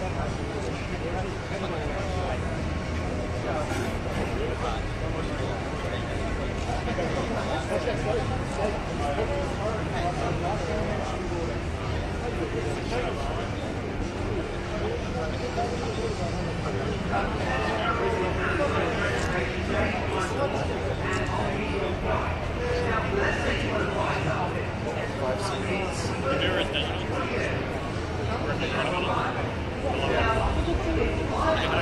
Thank you.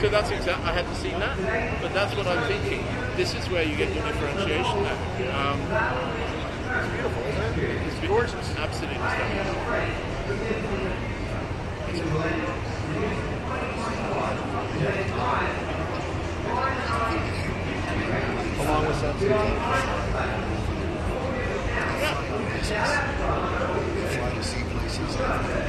So that's exactly, I hadn't seen that, but that's what I'm thinking. This is where you get your differentiation now. Um, It's beautiful, isn't it? It's gorgeous. absolutely stunning. Along with some fly to see places.